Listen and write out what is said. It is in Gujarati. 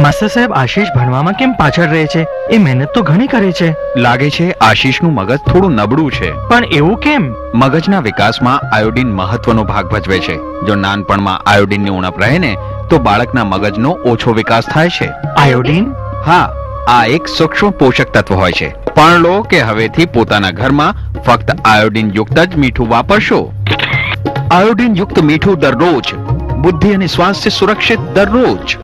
માસ્ટર સાહેબ આશીષ ભણવામાં કેમ પાછળ રહે છે? એ મહેનત તો ઘણી કરે છે. લાગે છે આશીષનું મગજ થોડું નબળું છે. પણ એવું કેમ? મગજના વિકાસમાં આયોડિન મહત્વનો ભાગ ભજવે છે. જો નાનપણમાં આયોડિનની ઉણપ રહે ને તો બાળકના મગજનો ઓછો વિકાસ થાય છે. આયોડિન? હા આ એક સૂક્ષ્મ પોષક તત્વ હોય છે. પણ લો કે હવેથી પોતાના ઘરમાં ફક્ત આયોડિન યુક્ત જ મીઠું વાપરશો. આયોડિન યુક્ત મીઠું દરરોજ બુદ્ધિ અને સ્વાસ્થ્ય સુરક્ષિત દરરોજ.